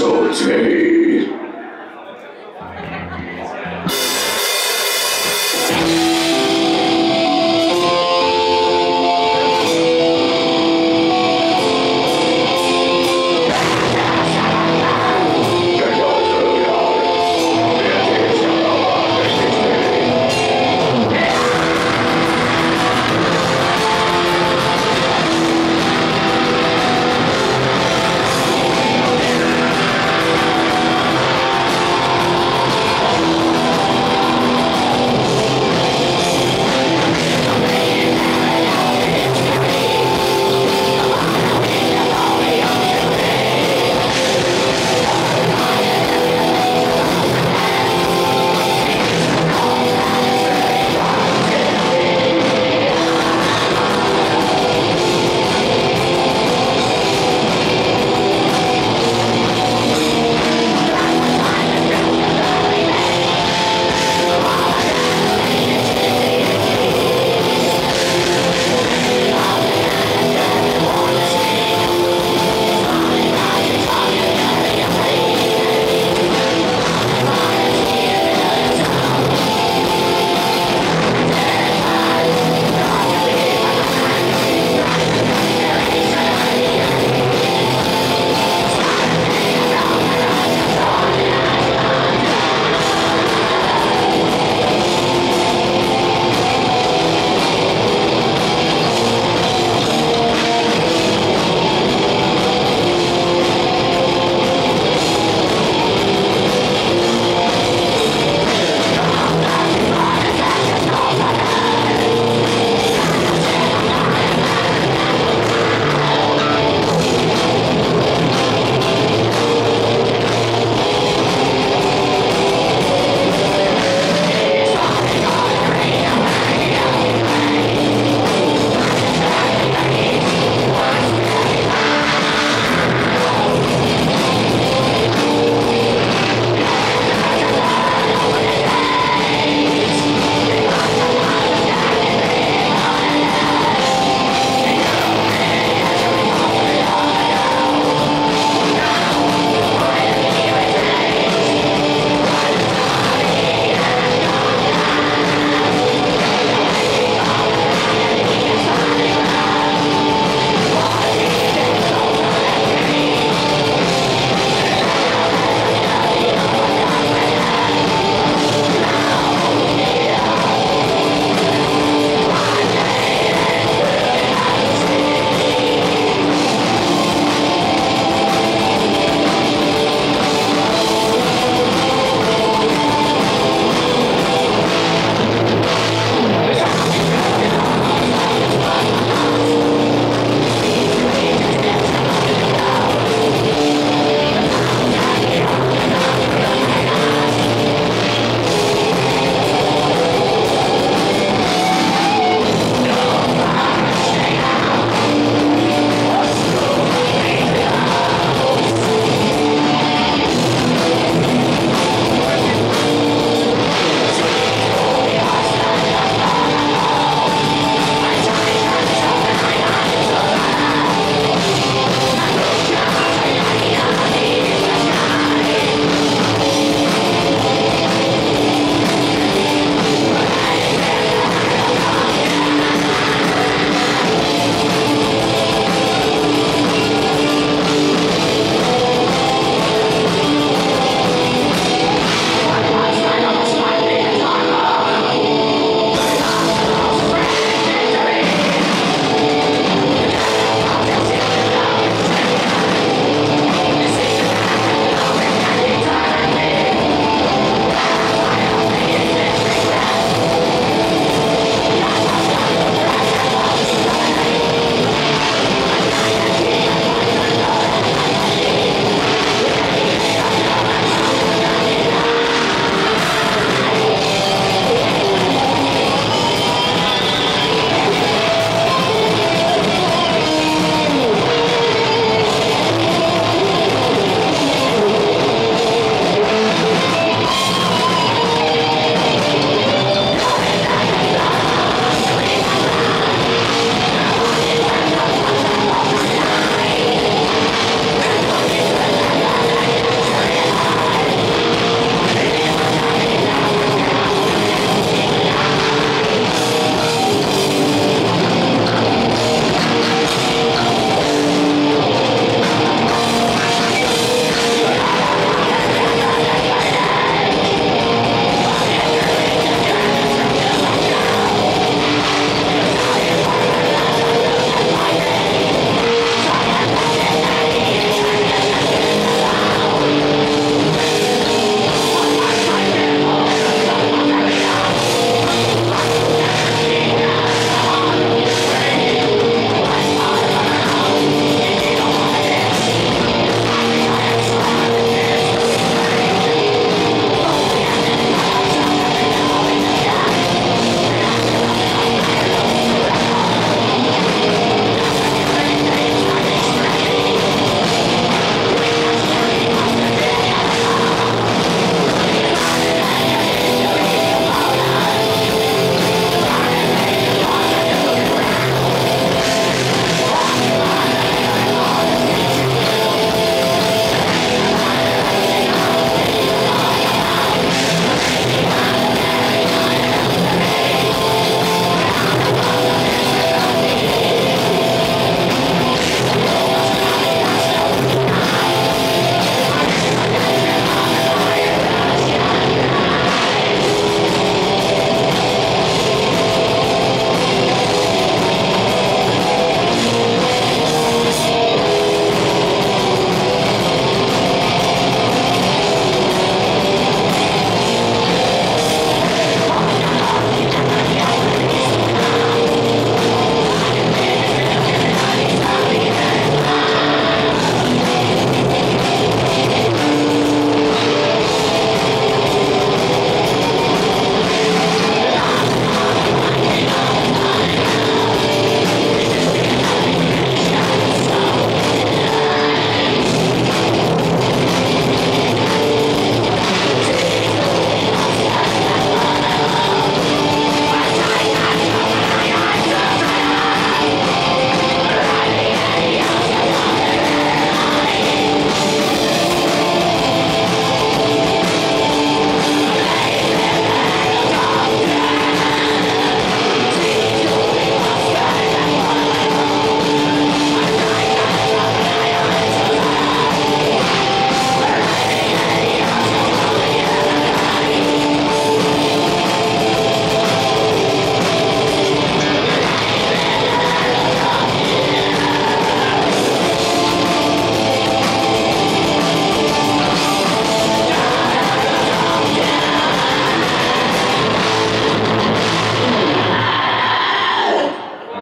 Tote.